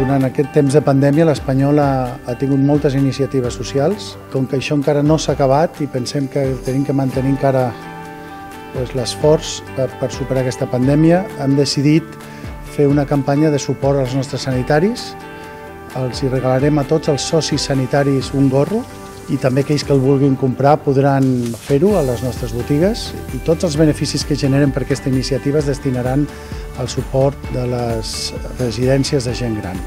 Durant aquest temps de pandèmia l'Espanyol ha, ha tingut moltes iniciatives socials. Com que això encara no s'ha acabat i pensem que tenim que mantenir encara doncs, l'esforç per, per superar aquesta pandèmia, hem decidit fer una campanya de suport als nostres sanitaris. Els hi regalarem a tots els socis sanitaris un gorro i també aquells que el vulguin comprar podran fer-ho a les nostres botigues i tots els beneficis que generen per aquesta iniciativa es destinaran al suport de les residències de gent gran.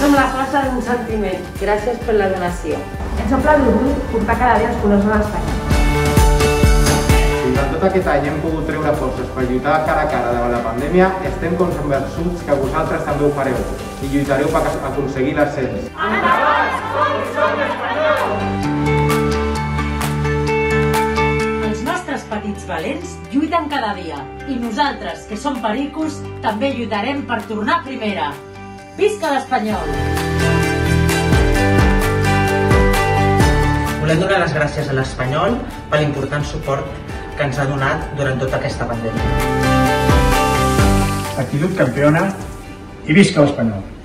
Som la força d'un sentiment. Gràcies per la donació. Ens omple d'orgull portar cada dia els colors de l'Espanya. Tot aquest any hem pogut treure forces per lluitar cara a cara davant la pandèmia, estem convençuts que vosaltres també ho fareu i lluitareu per aconseguir l'ascens. Els nostres petits valents lluiten cada dia i nosaltres, que som pericos, també lluitarem per tornar a primera. Visca l'Espanyol! Volem donar les gràcies a l'Espanyol per l'important suport que ens ha donat durant tota aquesta pandèmia. Actitud campeona i visca l'Espanyol!